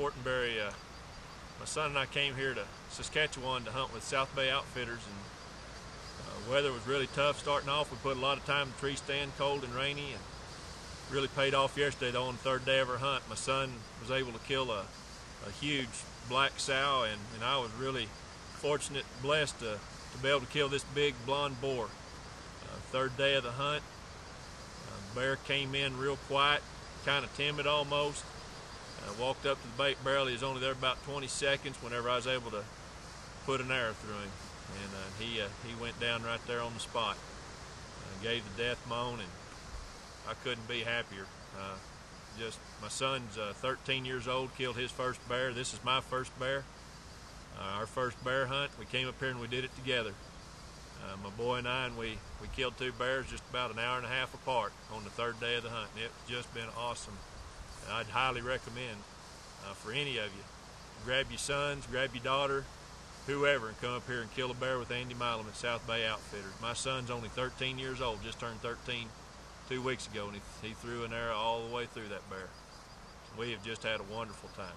Fortenberry, uh, my son and I came here to Saskatchewan to hunt with South Bay Outfitters, and uh, weather was really tough starting off. We put a lot of time in tree stand, cold and rainy, and really paid off yesterday though on the third day of our hunt. My son was able to kill a, a huge black sow, and, and I was really fortunate, blessed to, to be able to kill this big blonde boar. Uh, third day of the hunt, uh, bear came in real quiet, kind of timid almost. I walked up to the bait barrel. He was only there about 20 seconds whenever I was able to put an arrow through him. And uh, he, uh, he went down right there on the spot. Uh, gave the death moan, and I couldn't be happier. Uh, just my son's uh, 13 years old, killed his first bear. This is my first bear. Uh, our first bear hunt. We came up here and we did it together. my boy and I, and we, we killed two bears just about an hour and a half apart on the third day of the hunt. And it's just been awesome. I'd highly recommend uh, for any of you. Grab your sons, grab your daughter, whoever, and come up here and kill a bear with Andy Milam at South Bay Outfitters. My son's only 13 years old, just turned 13 two weeks ago, and he, he threw an arrow all the way through that bear. We have just had a wonderful time.